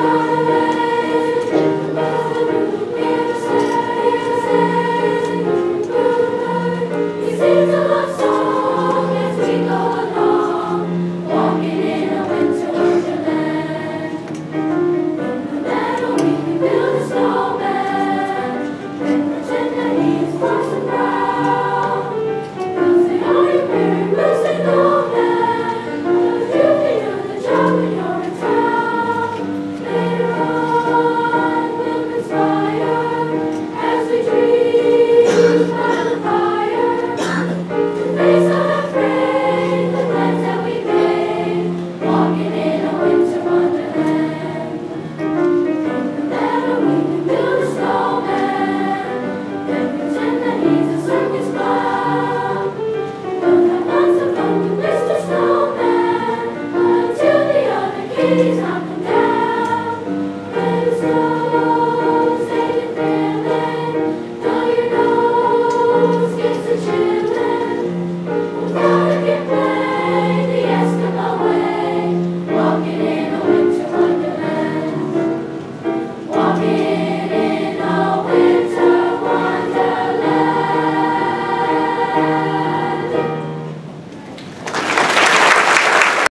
Amen.